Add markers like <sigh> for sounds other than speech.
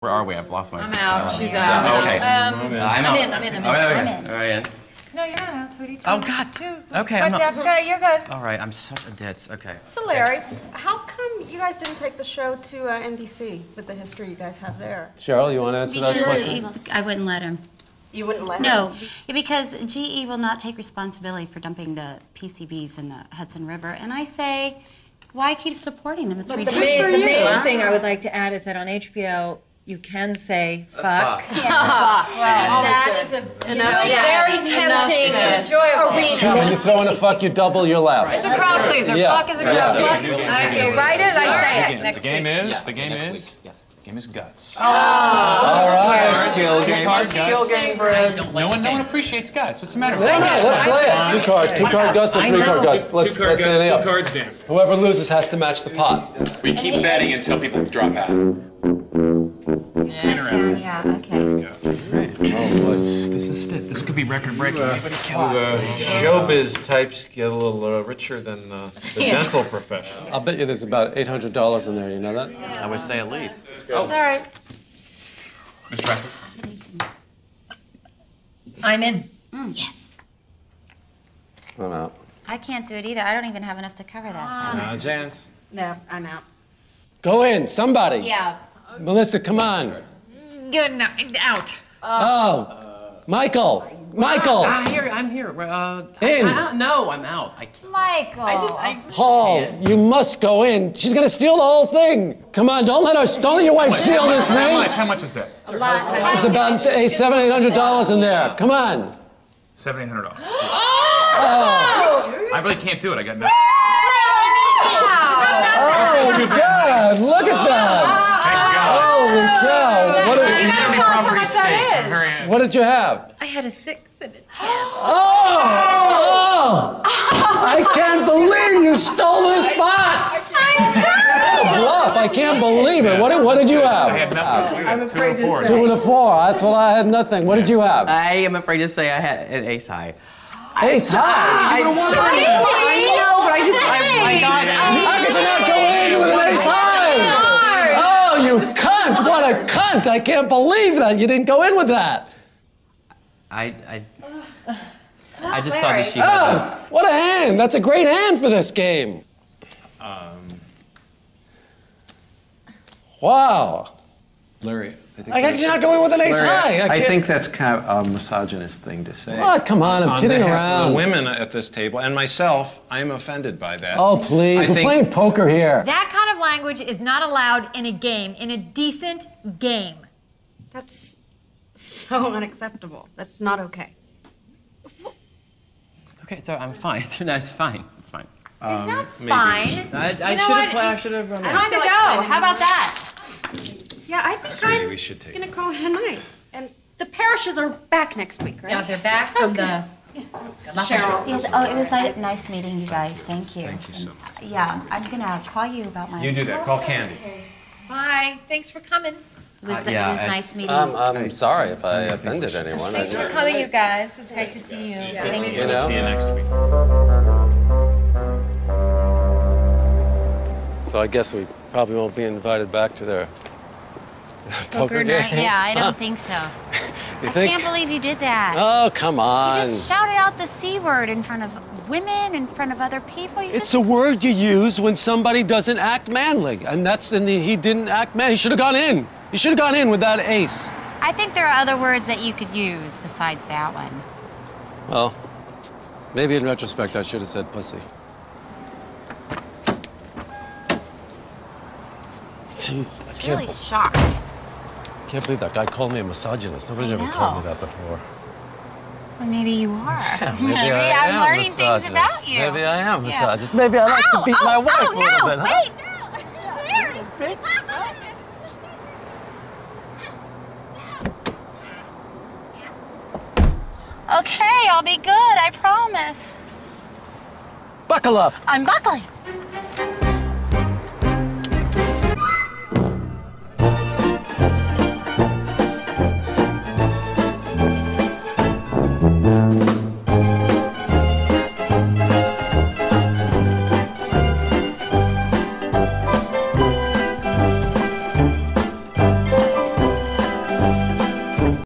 Where are we? I've lost my. I'm out. She's Oh, out. okay. Um, I'm I'm out. in, I'm in, I'm in, Oh, okay, I'm okay. in. All right, in. No, you're not out, sweetie. Two. Oh, God. Two. Okay, Right, I'm not- That's good. You're good. All right, I'm such a ditz. Okay. So Larry, how come you guys didn't take the show to uh, NBC with the history you guys have there? Cheryl, you want to answer that Because question? I wouldn't let him. You wouldn't let No, him? because GE will not take responsibility for dumping the PCBs in the Hudson River. And I say, why keep supporting them? It's But the ridiculous. main, the main thing I would like to add is that on HBO, you can say fuck. <laughs> And <laughs> that is a, you know, very tempting arena. When you throw in a fuck, you double your laughs. It's a crowd pleaser. Yeah. Fuck is a crowd Yeah. pleaser. So write it, I say it The game week. is, the game is, the game is guts. Oh, All right. Skill game. Skill game, Brad. No one, no one appreciates guts. What's the matter? No, no, let's play it. Two card, two card guts or three card guts. Let's, let's ante up. cards down. Whoever loses has to match the pot. We keep betting until people drop out. Yeah, okay. This is stiff. This could be record breaking. Anybody kill it? The showbiz types get a little uh, richer than uh, the dental profession. I'll bet you there's about eight hundred dollars in there. You know that? I would say at least. Sorry. Mr. Rackles? I'm in. Yes. I'm out. I can't do it either. I don't even have enough to cover that. Uh, Chance. No, I'm out. Go in, somebody. Yeah. Melissa, come on. Good night. Out. Oh, Michael. Michael. Ah, here. I'm here. Uh, In. I, I, no, I'm out. I can't. Michael. I just. I, Hall, you must go in. She's gonna steal the whole thing. Come on, don't let her. Don't let your wife steal this How thing. much? How much is that? It's about eight, seven, eight hundred dollars in there. Come on. Seventeen hundred dollars. <gasps> Oh. I really can't do it. I got nothing. Oh God! Look at that. Holy cow! What did, Community property what did you have? I had a six and a ten. Oh! Oh! I can't believe you stole this pot. Bluff! I can't believe it. What did, what did you have? I had nothing. I'm afraid to Two and a four. That's what I had. Nothing. What did you have? I am afraid to say I had an ace high. Ace high. I, I know, but I just. I, I got How could you not go in with an ace high? Oh, Oh, you cunt! What a cunt! I can't believe that you didn't go in with that. I. I. I just thought that she had. a- Oh, what a hand! That's a great hand for this game. Um. Wow. Larry, I think. How could you not go in with an ace high? I can't- think that's kind of a misogynist thing to say. What? Come on, I'm On kidding behalf of around. The women at this table and myself, I am offended by that. Oh, please. I We're think- playing poker here. That kind of language is not allowed in a game, in a decent game. That's so unacceptable. That's not okay. Okay, so I'm fine. <laughs> No, it's fine. It's fine. It's not maybe. fine. I, I You know should what? have. played. I should have. Um, Time to go. How about that? Yeah, I think Sweetie, I'm we should take gonna call it a night. And the parishes are back next week, right? Yeah, they're back from the. Cheryl. Yes, oh, it was like, nice meeting you guys. Thank you. Thank you so much. Yeah, I'm gonna call you about my. You do that. Call Candy. Bye, thanks for coming. It was, Uh, yeah, it was I- nice meeting Um, you. I'm sorry if I offended anyone. I Thanks for just, coming, you guys. It's great to see you. Thank you. you know. See you next week. So I guess we probably won't be invited back to their <laughs> poker, night? game. Yeah, I don't <laughs> think so. I think? can't believe you did that. Oh, come on. You just shouted out the C word in front of women, in front of other people. You It's just... a word you use when somebody doesn't act manly, and that's and he didn't act man. He should have gone in. He should have gone in with that ace. I think there are other words that you could use besides that one. Well, maybe in retrospect I should have said pussy. Jeez, It's really shocked. Can't believe that guy called me a misogynist. Nobody's I ever called me that before. Well, maybe you are. <laughs> Maybe, I I'm am learning things about you. Maybe I am Yeah. misogynist. Maybe I like Ow, to beat oh, my wife oh, a little no, bit. huh? Wait, no. Larry. Okay, I'll be good, I promise. Buckle up. I'm buckling.